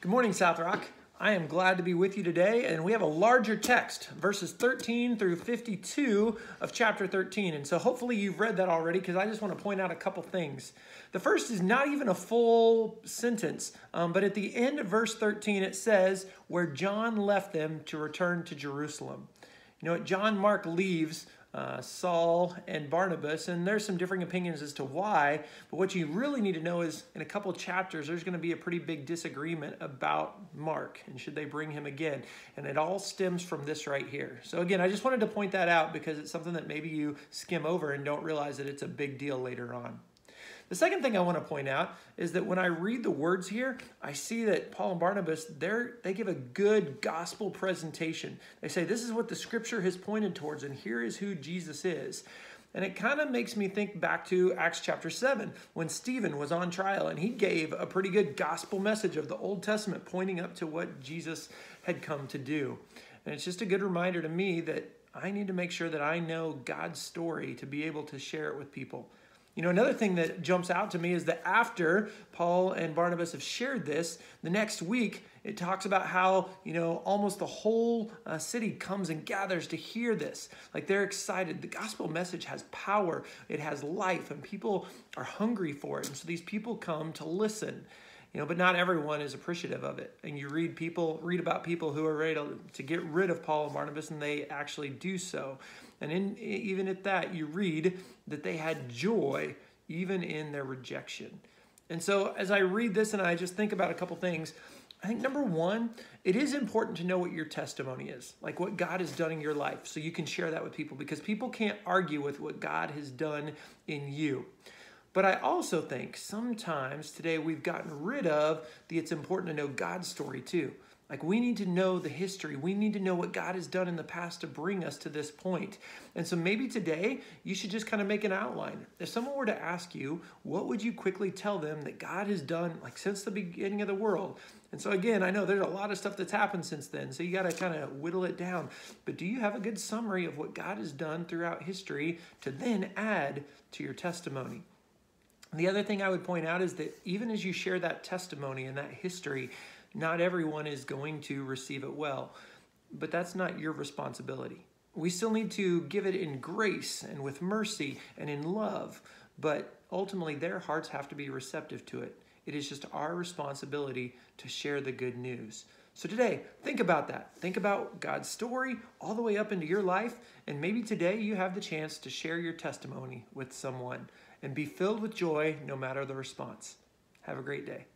Good morning, South Rock. I am glad to be with you today, and we have a larger text, verses 13 through 52 of chapter 13. And so hopefully you've read that already because I just want to point out a couple things. The first is not even a full sentence, um, but at the end of verse 13 it says, Where John left them to return to Jerusalem. You know what? John Mark leaves uh, Saul and Barnabas, and there's some differing opinions as to why. But what you really need to know is in a couple chapters, there's going to be a pretty big disagreement about Mark and should they bring him again. And it all stems from this right here. So, again, I just wanted to point that out because it's something that maybe you skim over and don't realize that it's a big deal later on. The second thing I want to point out is that when I read the words here, I see that Paul and Barnabas, they they give a good gospel presentation. They say, this is what the scripture has pointed towards, and here is who Jesus is. And it kind of makes me think back to Acts chapter 7 when Stephen was on trial and he gave a pretty good gospel message of the Old Testament pointing up to what Jesus had come to do. And it's just a good reminder to me that I need to make sure that I know God's story to be able to share it with people. You know, another thing that jumps out to me is that after Paul and Barnabas have shared this, the next week it talks about how, you know, almost the whole uh, city comes and gathers to hear this. Like they're excited. The gospel message has power, it has life, and people are hungry for it. And so these people come to listen you know but not everyone is appreciative of it. And you read people read about people who are ready to, to get rid of paul and barnabas and they actually do so. And in, even at that you read that they had joy even in their rejection. And so as i read this and i just think about a couple things I think number one, it is important to know what your testimony is, like what God has done in your life, so you can share that with people because people can't argue with what God has done in you. But I also think sometimes today we've gotten rid of the it's important to know God's story too. Like we need to know the history. We need to know what God has done in the past to bring us to this point. And so maybe today you should just kind of make an outline. If someone were to ask you, what would you quickly tell them that God has done like since the beginning of the world? And so again, I know there's a lot of stuff that's happened since then. So you got to kind of whittle it down. But do you have a good summary of what God has done throughout history to then add to your testimony? The other thing I would point out is that even as you share that testimony and that history, not everyone is going to receive it well, but that's not your responsibility. We still need to give it in grace and with mercy and in love, but ultimately their hearts have to be receptive to it. It is just our responsibility to share the good news. So today, think about that. Think about God's story all the way up into your life, and maybe today you have the chance to share your testimony with someone and be filled with joy no matter the response. Have a great day.